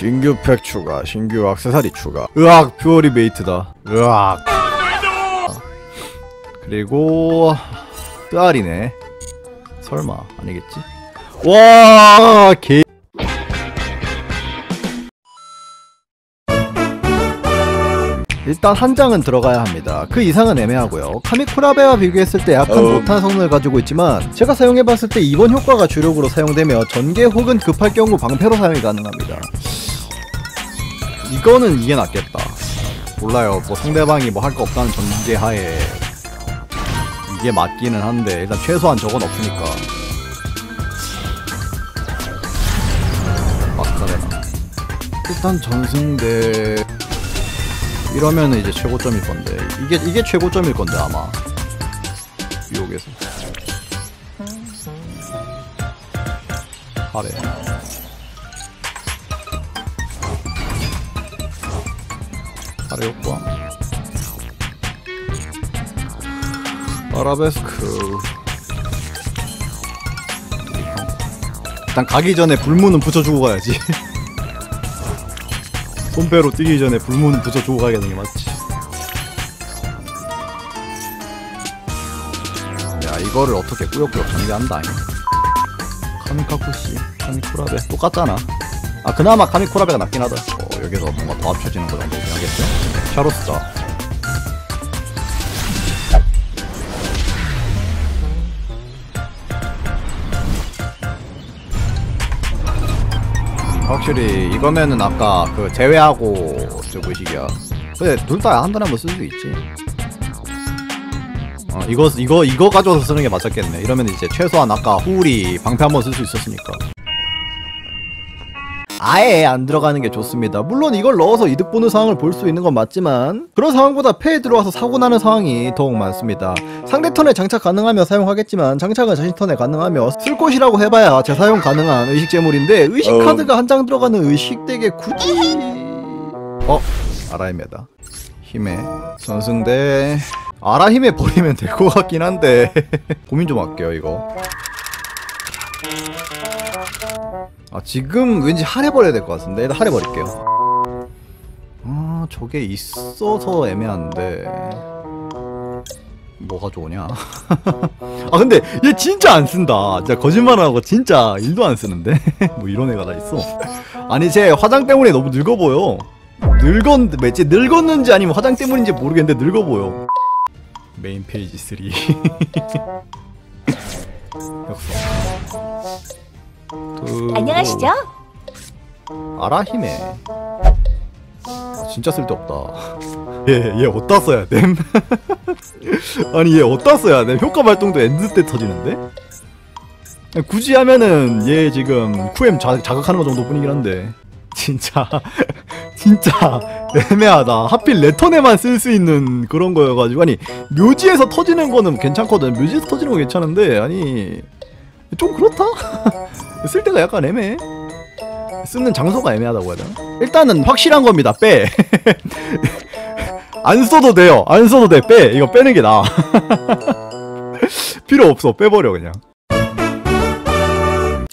신규 팩 추가 신규 악세사리 추가 으악 퓨어리 베이트다 으악 그리고 뜨알이네 설마 아니겠지 와 개 일단 한 장은 들어가야 합니다. 그 이상은 애매하고요. 카미쿠라베와 비교했을 때 약간 어. 못한 성능을 가지고 있지만 제가 사용해봤을 때 이번 효과가 주력으로 사용되며 전개 혹은 급할 경우 방패로 사용이 가능합니다. 이거는 이게 낫겠다. 몰라요. 뭐 상대방이 뭐 할 거 없다는 전제하에 이게 맞기는 한데 일단 최소한 저건 없으니까. 마스카레나. 일단 전승대 이러면은 이제 최고점일 건데 이게 이게 최고점일 건데 아마 유혹에서 하래 효과 아라베스크 일단 가기 전에 불문은 붙여주고 가야지 손배로 뛰기 전에 불문 붙여주고 가야 되는 게 맞지. 야 이거를 어떻게 꾸역꾸역 전개한다. 카미카쿠시, 카미쿠라베 똑같잖아. 아 그나마 카미쿠라베가 낫긴 하다. 어, 여기서 뭔가 더 합쳐지는 거 정도 긴 하겠죠. 샤로스다. 확실히 이거면은 아까 그 제외하고 저 뭐시기야 근데 둘 다 한 달에 한번 쓸 수 있지 어 이거 이거 이거 가져서 쓰는 게 맞았겠네 이러면 이제 최소한 아까 후울이 방패 한번 쓸 수 있었으니까 아예 안 들어가는 게 좋습니다. 물론 이걸 넣어서 이득 보는 상황을 볼 수 있는 건 맞지만 그런 상황보다 패에 들어와서 사고 나는 상황이 더욱 많습니다. 상대 턴에 장착 가능하며 사용하겠지만 장착은 자신 턴에 가능하며 쓸 곳이라고 해봐야 재사용 가능한 의식 재물인데 의식 어. 카드가 한 장 들어가는 의식 덱에 굳이 어? 아라힘에다. 힘에 전승대. 아라힘에 버리면 될 것 같긴 한데. 고민 좀 할게요 이거 아 지금 왠지 할해 버려야 될 것 같은데? 일단 할해 버릴게요. 아 저게 있어서 애매한데. 뭐가 좋으냐? 아 근데 얘 진짜 안 쓴다. 진짜 거짓말하고 진짜 일도 안 쓰는데? 뭐 이런 애가 다 있어. 아니 제 화장 때문에 너무 늙어 보여. 늙었 매지 늙었는지 아니면 화장 때문인지 모르겠는데 늙어 보여. 메인 페이지 3 역사 두- 안녕하시죠? 아라히메 아, 진짜 쓸데없다 얘 얘 어디다 써야 됨? 아니 얘 어디다 써야 됨? 효과 발동도 엔드 때 터지는데? 굳이 하면은 얘 지금 쿠엠 자, 자극하는 거 정도 뿐이긴 한데 진짜 진짜 애매하다 하필 레턴에만 쓸 수 있는 그런 거여가지고 아니 묘지에서 터지는 거는 괜찮거든 묘지에서 터지는 거 괜찮은데 아니 좀 그렇다? 쓸 때가 약간 애매해 쓰는 장소가 애매하다고 되나? 일단은 확실한 겁니다. 빼. 안 써도 돼요. 안 써도 돼. 빼. 이거 빼는 게 나아. 필요 없어. 빼버려 그냥.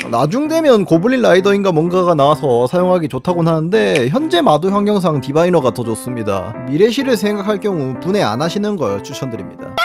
나중 되면 고블린 라이더인가 뭔가가 나와서 사용하기 좋다곤 하는데 현재 마도 환경상 디바이너가 더 좋습니다. 미래시를 생각할 경우 분해 안 하시는 걸 추천드립니다.